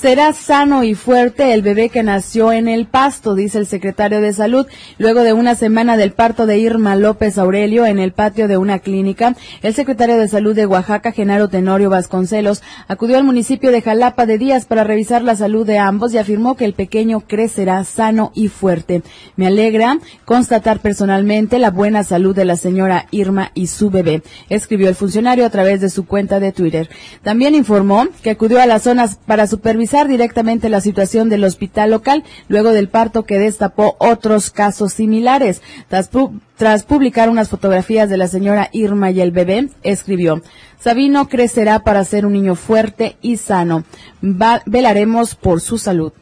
Será sano y fuerte el bebé que nació en el pasto, dice el secretario de Salud. Luego de una semana del parto de Irma López Aurelio en el patio de una clínica, el secretario de Salud de Oaxaca, Genaro Tenorio Vasconcelos, acudió al municipio de Jalapa de Díaz para revisar la salud de ambos y afirmó que el pequeño crecerá sano y fuerte. Me alegra constatar personalmente la buena salud de la señora Irma y su bebé, escribió el funcionario a través de su cuenta de Twitter. También informó que acudió a las zonas para supervisar directamente la situación del hospital local luego del parto que destapó otros casos similares. Tras, tras publicar unas fotografías de la señora Irma y el bebé, escribió, Sabino crecerá para ser un niño fuerte y sano. velaremos por su salud.